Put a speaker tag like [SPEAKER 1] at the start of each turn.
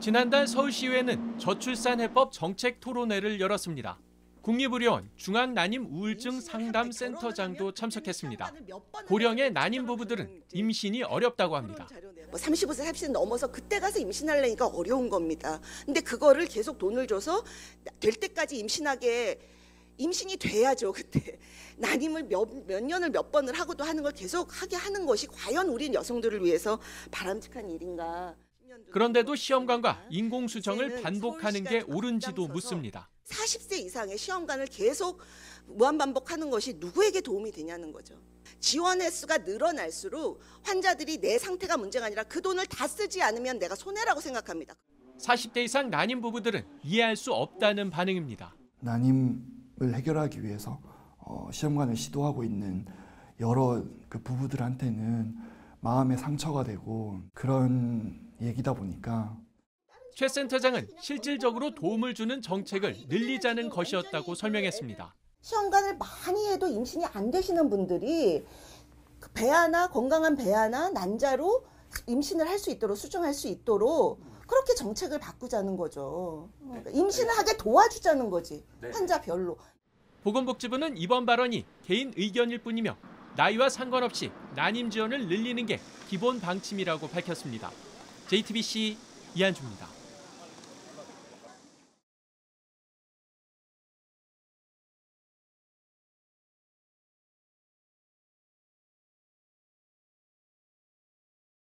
[SPEAKER 1] 지난달 서울시의회는 저출산 해법 정책 토론회를 열었습니다. 국립의료원 중앙난임-우울증 상담센터장도 참석했습니다. 고령의 난임 부부들은 임신이 어렵다고 합니다.
[SPEAKER 2] 뭐 35세 30세 넘어서 그때 가서 임신하려니까 어려운 겁니다. 근데 그거를 계속 돈을 줘서 될 때까지 임신하게 임신이 돼야죠 그때 난임을 몇, 몇 년을 몇 번을 하고도 하는 걸 계속 하게 하는 것이 과연 우리 여성들을 위해서 바람직한 일인가
[SPEAKER 1] 그런데도 시험관과 인공수정을 반복하는 게 옳은지도 묻습니다.
[SPEAKER 2] 40세 이상의 시험관을 계속 무한 반복하는 것이 누구에게 도움이 되냐는 거죠. 지원 횟수가 늘어날수록 환자들이 내 상태가 문제가 아니라 그 돈을 다 쓰지 않으면 내가 손해라고 생각합니다.
[SPEAKER 1] 40대 이상 난임 부부들은 이해할 수 없다는 반응입니다.
[SPEAKER 3] 난임을 해결하기 위해서 어, 시험관을 시도하고 있는 여러 그 부부들한테는 마음의 상처가 되고 그런 얘기다 보니까
[SPEAKER 1] 최 센터장은 실질적으로 도움을 주는 정책을 늘리자는 것이었다고 설명했습니다.
[SPEAKER 2] 시험관을 많이 해도 임신이 안 되시는 분들이 그 배아나 건강한 배아나 난자로 임신을 할 수 있도록 수정할 수 있도록 그렇게 정책을 바꾸자는 거죠. 그러니까 임신을 하게 도와주자는 거지 환자별로.
[SPEAKER 1] 보건복지부는 이번 발언이 개인 의견일 뿐이며 나이와 상관없이 난임 지원을 늘리는 게 기본 방침이라고 밝혔습니다. JTBC 이한주입니다.